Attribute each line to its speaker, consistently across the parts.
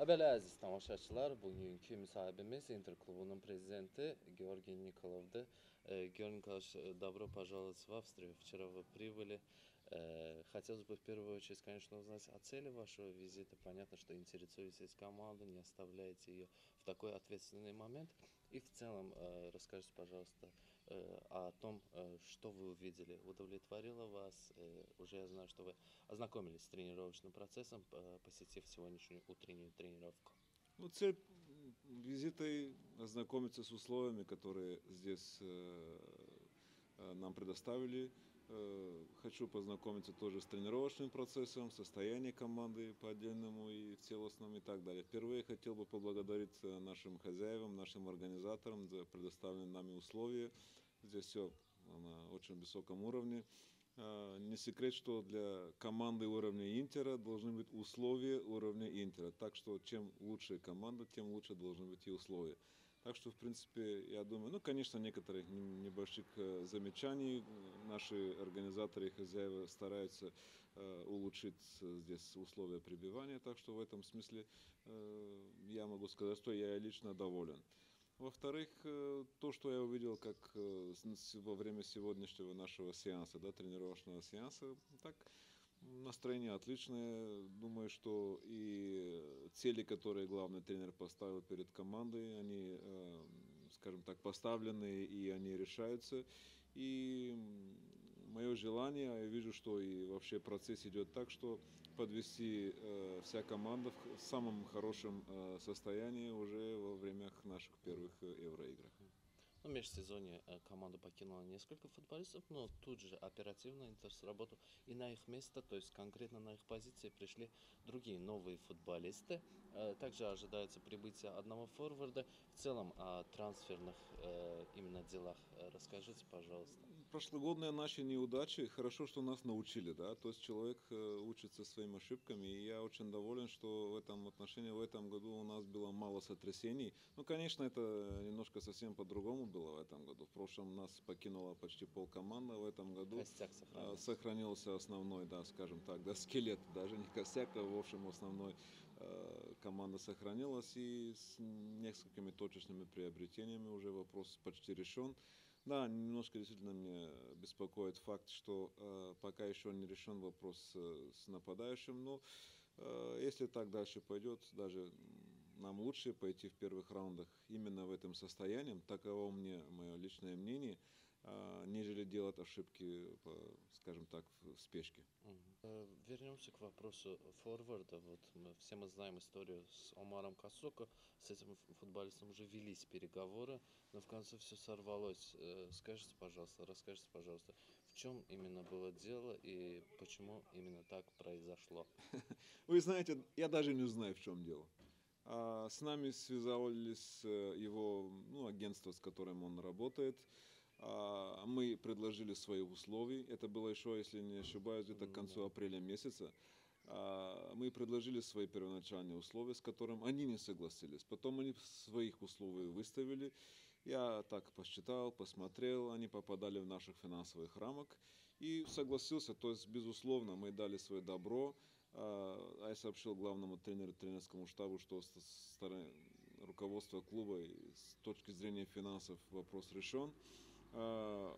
Speaker 1: Bəli, əziz tamaşaçılar, bugünkü müsahibimiz Inter klubunun prezidenti Николов'dı. Э, Георгий Николаевич, э, добро пожаловать в Австрию. Вчера вы прибыли. Э, Хотелось бы в первую очередь, конечно, узнать о цели вашего визита. Понятно, что интересуетесь команду, не оставляете ее в такой ответственный момент. И в целом э, расскажите, пожалуйста, о том, э, что вы увидели. Удовлетворило вас? Э, Уже я знаю, что вы ознакомились с тренировочным процессом, э, посетив сегодняшнюю утреннюю тренировку.
Speaker 2: Ну, цель визита и ознакомиться с условиями, которые здесь э, э, нам предоставили. Э, Хочу познакомиться тоже с тренировочным процессом, состояние команды по отдельному и в целостном и так далее. Впервые хотел бы поблагодарить э, нашим хозяевам, нашим организаторам за предоставленные нами условия. Здесь все на очень высоком уровне. А, Не секрет, что для команды уровня Интера должны быть условия уровня Интера. Так что чем лучше команда, тем лучше должны быть и условия. Так что, в принципе, я думаю, ну, конечно, некоторых н- небольших э, замечаний э, наши организаторы и хозяева стараются э, улучшить э, здесь условия пребывания. Так что в этом смысле э, я могу сказать, что я лично доволен. Во-вторых, то, что я увидел как во время сегодняшнего нашего сеанса, да, тренировочного сеанса, так настроение отличное. Думаю, что и цели, которые главный тренер поставил перед командой, они, э, скажем так, поставлены и они решаются. И мое желание, я вижу, что и вообще процесс идет так, что подвести э, вся команда в самом хорошем э, состоянии уже во время наших первых э, евроиграх.
Speaker 1: Ну, в межсезонье э, команда покинула несколько футболистов, но тут же оперативно Интер сработал. И на их место, то есть конкретно на их позиции, пришли другие новые футболисты. Э, Также ожидается прибытие одного форварда. В целом о трансферных э, именно делах расскажите, пожалуйста.
Speaker 2: Прошлогодные наши неудачи, хорошо, что нас научили, да, то есть человек э, учится своими ошибками, и я очень доволен, что в этом отношении в этом году у нас было мало сотрясений. Ну, конечно, это немножко совсем по-другому было в этом году. В прошлом нас покинула почти полкоманда, в этом году
Speaker 1: Костяк
Speaker 2: а,
Speaker 1: сохранился.
Speaker 2: основной, да, скажем так, да, скелет, даже не косяк, а в общем основной э, команда сохранилась, и с несколькими точечными приобретениями уже вопрос почти решен. Да, немножко действительно меня беспокоит факт, что э, пока еще не решен вопрос э, с нападающим, но э, если так дальше пойдет, даже нам лучше пойти в первых раундах именно в этом состоянии, таково мне мое личное мнение, а, нежели делать ошибки, по, скажем спешке.
Speaker 1: Э, Вернемся к вопросу форварда. Вот мы, все мы знаем историю с Омаром Касоко. С этим футболистом уже велись переговоры, но в конце все сорвалось. Э, Скажите, пожалуйста, расскажите, пожалуйста, в чем именно было дело и почему именно так произошло?
Speaker 2: Вы знаете, я даже не знаю, в чем дело. А, С нами связались э, его ну, агентство, с которым он работает. А, Мы предложили свои условия. Это было еще, если не ошибаюсь, где-то к концу апреля месяца. А, Мы предложили свои первоначальные условия, с которым они не согласились. Потом они своих условий выставили. Я так посчитал, посмотрел, они попадали в наших финансовых рамок и согласился. То есть, безусловно, мы дали свое добро. А я сообщил главному тренеру, тренерскому штабу, что со стороны руководства клуба с точки зрения финансов вопрос решен. А,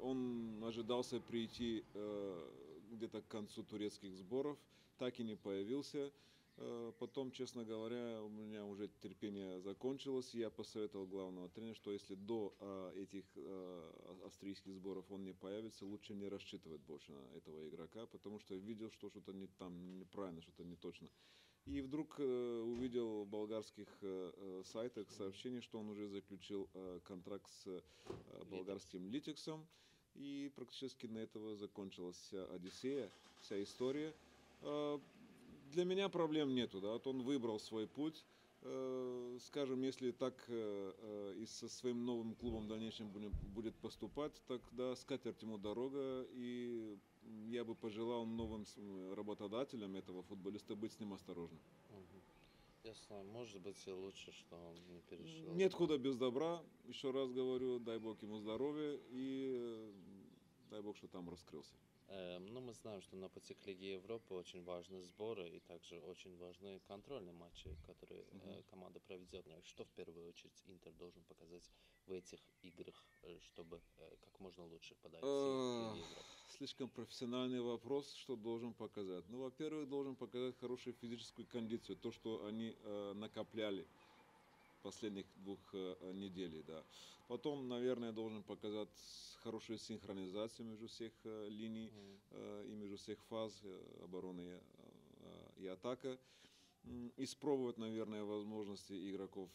Speaker 2: Он ожидался прийти э, где-то к концу турецких сборов, так и не появился. Э, Потом, честно говоря, у меня уже терпение закончилось. Я посоветовал главного тренера, что если до э, этих э, австрийских сборов он не появится, лучше не рассчитывать больше на этого игрока, потому что видел, что что-то не там неправильно, что-то не точно. И вдруг э, увидел в болгарских э, э, сайтах сообщение, что он уже заключил контракт с болгарским Литексом. И практически на этого закончилась вся Одиссея, вся история. Для меня проблем нету, да, вот он выбрал свой путь. Скажем, если так и со своим новым клубом в дальнейшем будет поступать, тогда скатерть ему дорога, и я бы пожелал новым м, работодателям этого футболиста быть с ним осторожным.
Speaker 1: Ясно. Может быть, и лучше, что он не перешел.
Speaker 2: Нет худа без добра, еще раз говорю, дай Бог ему здоровья и э, дай Бог, что там раскрылся.
Speaker 1: Э, Ну, мы знаем, что на пути к Лиге Европы очень важны сборы и также очень важны контрольные матчи, которые э,
Speaker 2: Мгм.
Speaker 1: команда проведет. Ну, Что в первую очередь Интер должен показать в этих играх, э, чтобы э, как можно лучше подойти к Европы?
Speaker 2: Слишком профессиональный вопрос, что должен показать. Ну, во-первых, должен показать хорошую физическую кондицию, то, что они э, накопляли последних двух э, недель, да. Потом, наверное, должен показать хорошую синхронизацию между всех э, линий э, и между всех фаз обороны и, и атака. Испробовать, наверное, возможности игроков.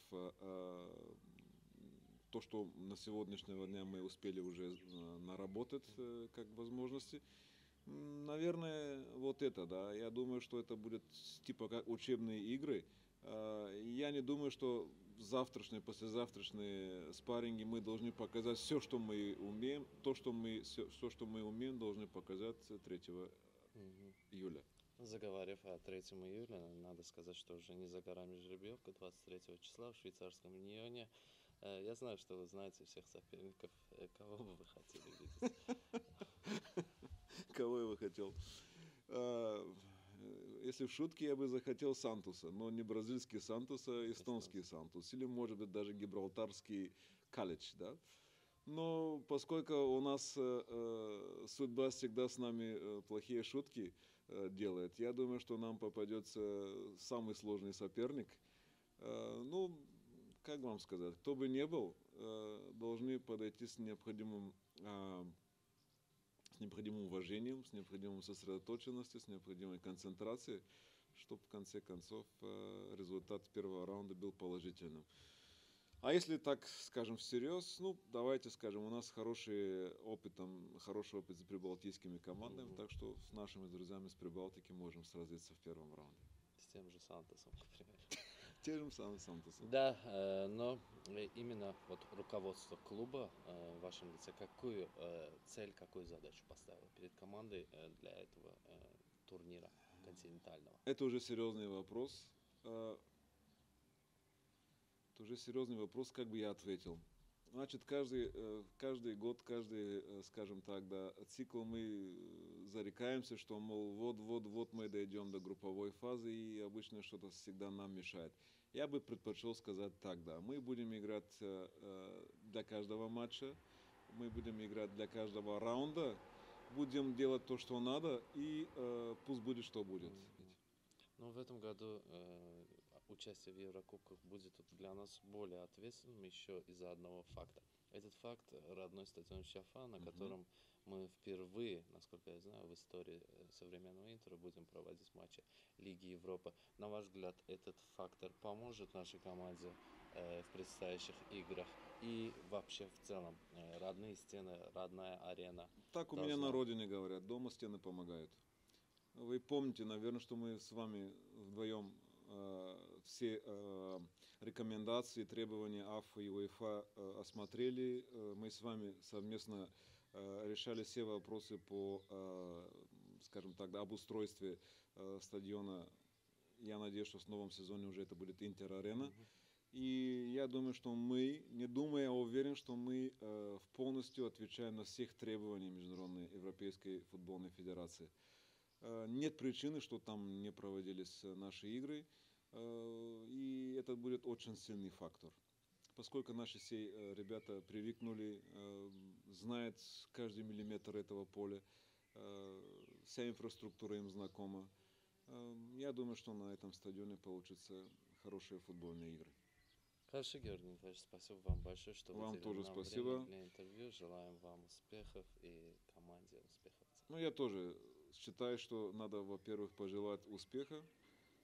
Speaker 2: То, что на сегодняшнего дня мы успели уже наработать как возможности. Наверное, вот это, да. Я думаю, что это будет типа как учебные игры. Я не думаю, что завтрашние, послезавтрашние спарринги мы должны показать все, что мы умеем. То, что мы, все, что мы умеем, должны показать 3
Speaker 1: Мгм.
Speaker 2: июля.
Speaker 1: Заговорив о 3 июля, надо сказать, что уже не за горами жеребьевка 23 числа в швейцарском Ньоне. Э, Я знаю, что вы знаете всех соперников. Э, Кого бы вы хотели видеть?
Speaker 2: Кого я бы хотел? Э, Если в шутке, я бы захотел Сантуса, но не бразильский Сантус, а эстонский Сантус. Или, может быть, даже гибралтарский Калич, да? Но поскольку у нас э, э, судьба всегда с нами э, плохие шутки э, делает, я думаю, что нам попадется самый сложный соперник. Э, ну, как вам сказать, кто бы ни был, э, должны подойти с необходимым а, с необходимым уважением, с необходимым сосредоточенностью, с необходимой концентрацией, чтобы в конце концов э, результат первого раунда был положительным. А если так, скажем, всерьез, ну, давайте скажем, у нас хороший опыт, там, хороший опыт с прибалтийскими командами,
Speaker 1: Мгм.
Speaker 2: так что с нашими друзьями с Прибалтики можем сразиться в первом раунде.
Speaker 1: С тем же Сантосом, к примеру.
Speaker 2: Тем же самым Сантосом.
Speaker 1: Да, э, но э, именно вот руководство клуба э, в вашем лице какую цель, какую задачу поставило перед командой для этого турнира континентального?
Speaker 2: Это уже серьезный вопрос. Это уже серьезный вопрос, как бы я ответил. Значит, каждый, э, каждый год, каждый, э, скажем так, да, цикл мы э, зарекаемся, что, мол, вот, вот, вот мы дойдем до групповой фазы, и обычно что-то всегда нам мешает. Я бы предпочел сказать так, да, мы будем играть для каждого матча, мы будем играть для каждого раунда, будем делать то, что надо, и пусть будет, что будет.
Speaker 1: Мгм. Ну, в этом году участие в Еврокубках будет для нас более ответственным еще из-за одного факта. Этот факт родной стадион Шафа, на
Speaker 2: Мгм.
Speaker 1: котором мы впервые, насколько я знаю, в истории э, современного Интера будем проводить матчи Лиги Европы. На ваш взгляд, этот фактор поможет нашей команде э, в предстоящих играх и вообще в целом э, родные стены, родная арена.
Speaker 2: Так у меня на родине говорят, дома стены помогают. Вы помните, наверное, что мы с вами вдвоем все э, рекомендации, требования АФ и УЕФА э, осмотрели. Э, мы с вами совместно э, решали все вопросы по, э, скажем так, обустройстве э, стадиона. Я надеюсь, что в новом сезоне уже это будет Интер-арена.
Speaker 1: Мгм.
Speaker 2: И я думаю, что мы, не думая, а уверен, что мы э, полностью отвечаем на всех требований Международной Европейской футбольной федерации. Э, нет причины, что там не проводились э, наши игры. Э, и это будет очень сильный фактор. Поскольку наши все э, ребята привыкнули, знают каждый миллиметр этого поля, вся инфраструктура им знакома. Я думаю, что на этом стадионе получатся хорошие футбольные игры.
Speaker 1: Хорошо, Георгий Николаевич, спасибо вам большое, что
Speaker 2: Вам тоже
Speaker 1: нам
Speaker 2: спасибо.
Speaker 1: время для интервью. Желаем вам успехов и команде успехов.
Speaker 2: Ну, я тоже считаю, что надо, во-первых, пожелать успеха,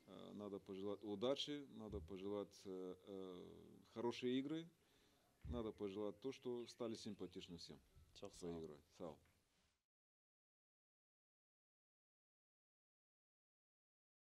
Speaker 2: э, надо пожелать удачи, надо пожелать э, э, хорошей игры, надо пожелать то, что стали симпатичны всем
Speaker 1: olun.
Speaker 2: игрой. Сау.